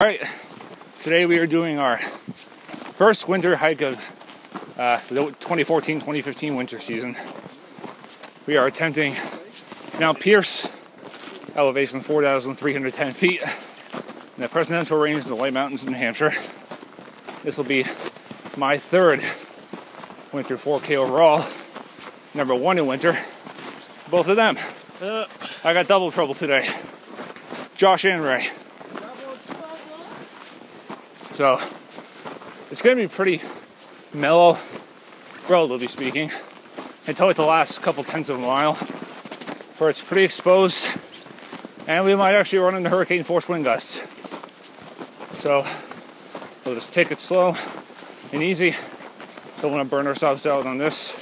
All right, today we are doing our first winter hike of uh, the 2014-2015 winter season. We are attempting Mount Pierce, elevation 4,310 feet, in the Presidential Range in the White Mountains of New Hampshire. This will be my third winter 4K overall, number one in winter. Both of them. Uh, I got double trouble today. Josh and Ray. So it's going to be pretty mellow, relatively speaking, until the last couple tenths of a mile, where it's pretty exposed, and we might actually run into hurricane force wind gusts. So we'll just take it slow and easy. Don't want to burn ourselves out on this,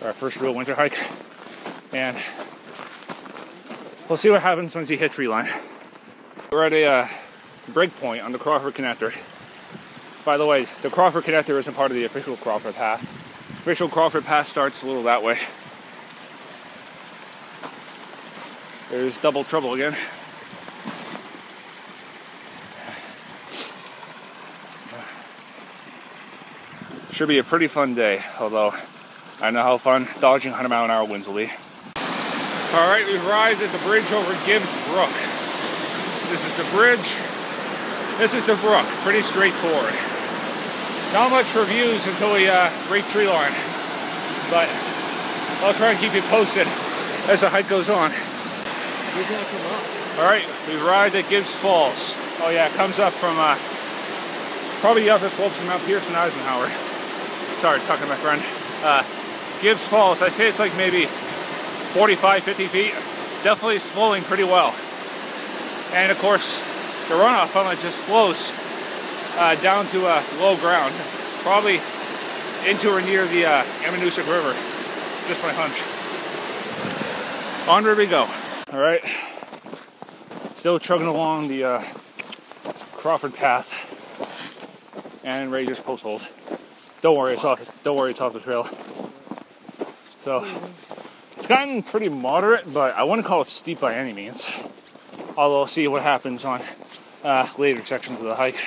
our first real winter hike, and we'll see what happens once you hit tree line. We're at a uh, break point on the Crawford Connector. By the way, the Crawford Connector isn't part of the official Crawford Path. Official Crawford Path starts a little that way. There's double trouble again. Should be a pretty fun day, although I know how fun dodging 100 mile an hour winds will be. All right, we've arrived at the bridge over Gibbs Brook. This is the bridge. This is the brook. Pretty straightforward. Not much reviews until we uh, reach tree line, but I'll try and keep you posted as the hike goes on. All right, we've arrived at Gibbs Falls. Oh yeah, it comes up from uh, probably the upper slopes from Mount Pierce and Eisenhower. Sorry, talking to my friend. Uh, Gibbs Falls, I say it's like maybe 45, 50 feet. Definitely flowing pretty well. And of course, the runoff from it just flows uh, down to uh, low ground, probably into or near the uh, Ammonoosuc River. Just my hunch. Onward we go. All right, still chugging along the uh, Crawford Path, and to post hold. Don't worry, it's off. Don't worry, it's off the trail. So it's gotten pretty moderate, but I wouldn't call it steep by any means. Although I'll see what happens on uh, later sections of the hike.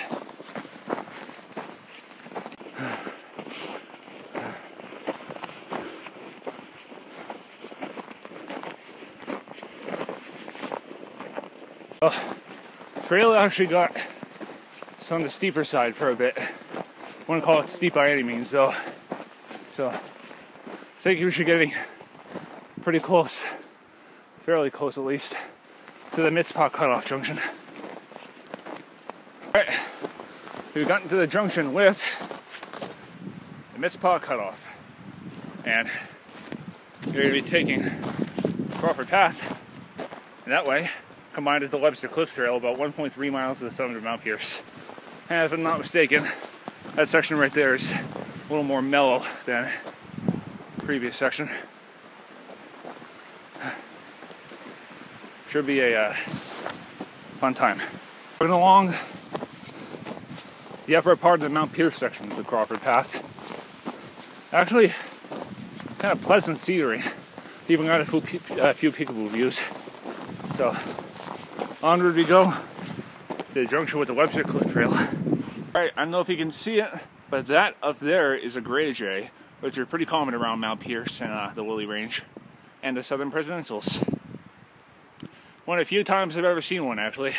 Oh, trail actually got it's on the steeper side for a bit. Wouldn't call it steep by any means though. So I think we should getting pretty close, fairly close at least, to the Mizpah cutoff junction. Alright, we've gotten to the junction with the Mizpah cutoff. And you're going to be taking Crawford Path, and that way, combined with the Webster Cliff Trail, about 1.3 miles to the summit of Mount Pierce. And if I'm not mistaken, that section right there is a little more mellow than previous section. Should be a uh, fun time. Going along the upper part of the Mount Pierce section of the Crawford Path. Actually, kind of pleasant scenery. Even got a few, a few peekaboo views. So, onward we go to the junction with the Webster Cliff Trail. Alright, I don't know if you can see it, but that up there is a gray jay, which are pretty common around Mount Pierce and uh, the Willey Range and the Southern Presidentials. One of the few times I've ever seen one, actually.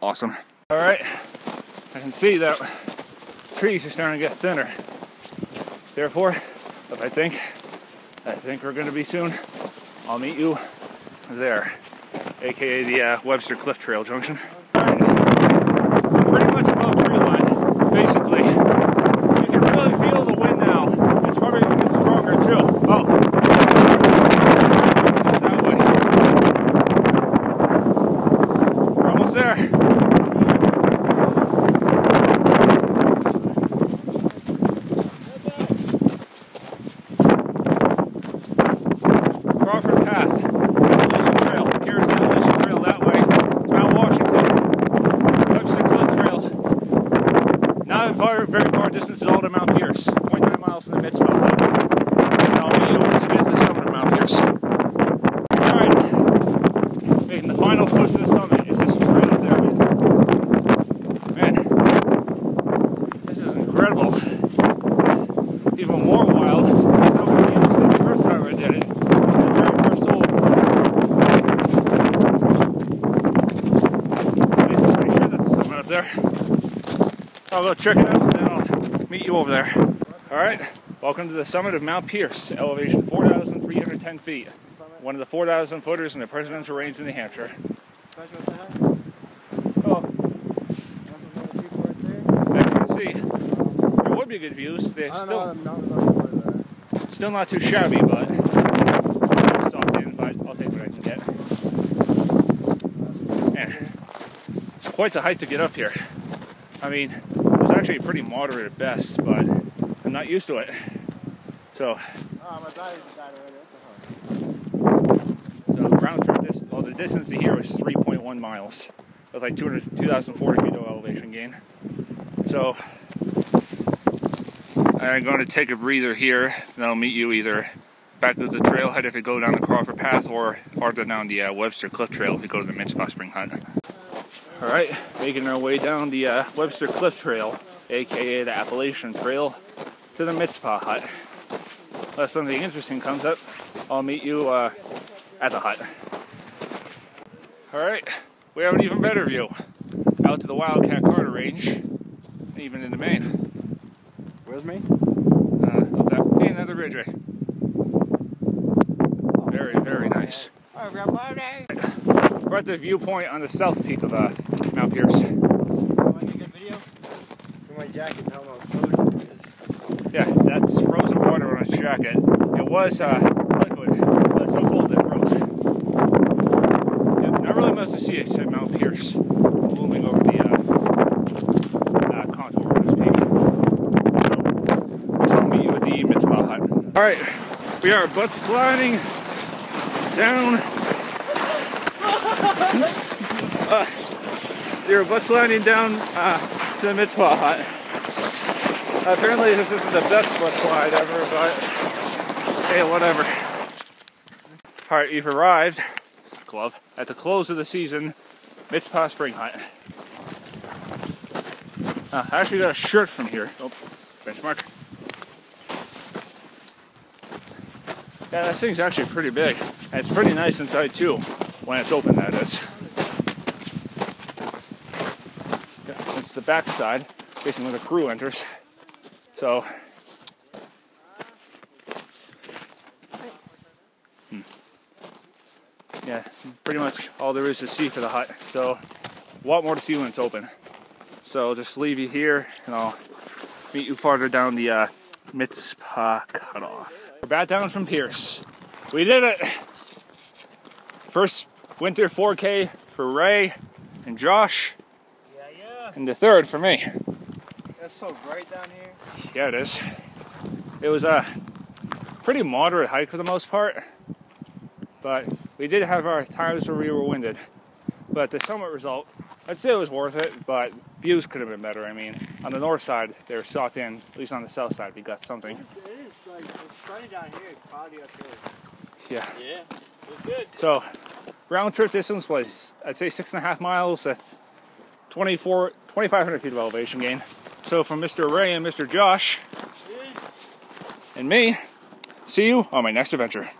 Awesome. Alright, I can see that trees are starting to get thinner. Therefore, if I think, I think we're going to be soon, I'll meet you there, aka the uh, Webster Cliff Trail Junction. Pretty much above tree line, basically. You can really feel the wind now. It's probably going to get stronger too. Oh. That way. We're almost there. Our distance is all to Mount Pierce, 0.9 miles from the Mizpah. Now, many owners of business summit of Mount Pierce. Alright, and the final close to the summit is just right up there. Man, this is incredible. Even more wild, there. I'll go check it out now meet you over there. Alright, welcome to the summit of Mount Pierce, elevation 4,310 feet. One of the 4,000 footers in the presidential range in New Hampshire. Oh, as you can see, there would be good views. They're still still not too shabby, but soft in, but I'll take what I can get. Man, it's quite the height to get up here. I mean, actually pretty moderate at best, but I'm not used to it. So, so round trip, this, well, the distance to here was 3.1 miles. That's like 200, 2,040 feet of elevation gain. So, I'm going to take a breather here, and I'll meet you either back to the trailhead if you go down the Crawford Path, or farther down the uh, Webster Cliff Trail if you go to the Mizpah Spring Hut. All right, making our way down the uh, Webster Cliff Trail, aka the Appalachian Trail, to the Mizpah Hut. Unless something interesting comes up, I'll meet you uh, at the hut. All right, we have an even better view out to the Wildcat Carter Range, even into Maine. Where's me? Uh, up that, hey, another ridge. right? Nice. We're at the viewpoint on the south peak of uh, Mount Pierce. My jacket, how about food? Yeah, that's frozen water on his jacket. It was uh, liquid, but so cold it froze. Yeah, not really much to see except Mount Pierce looming over the uh, uh, contour of this peak. So I'll meet you at the Mizpah hut. All right, we are butt sliding down. Uh, we are butt sliding down uh, to the Mizpah hut. Apparently this isn't the best butt slide ever, but hey, whatever. Alright, we've arrived, glove, at the close of the season, Mizpah Spring Hut. Uh, I actually got a shirt from here. Oh, benchmark. Yeah, this thing's actually pretty big. And it's pretty nice inside too, when it's open that is. Yeah, it's the back side, facing where the crew enters. So, hmm. yeah, pretty much all there is to see for the hut. So, a lot more to see when it's open. So, I'll just leave you here, and I'll meet you farther down the uh, Mizpah cutoff. We're back down from Pierce. We did it! First winter 4K for Ray and Josh. And the third for me. It's so bright down here. Yeah, it is. It was a pretty moderate hike for the most part, but we did have our times where we were winded. But the summit result, I'd say it was worth it, but views could have been better. I mean, on the north side, they were socked in, at least on the south side, we got something. It is like it's sunny down here, cloudy up here. Yeah. Yeah, it's good. So, round trip distance was, I'd say, six and a half miles at 24, 2,500 feet of elevation gain. So, from Mr. Ray and Mr. Josh and me, see you on my next adventure.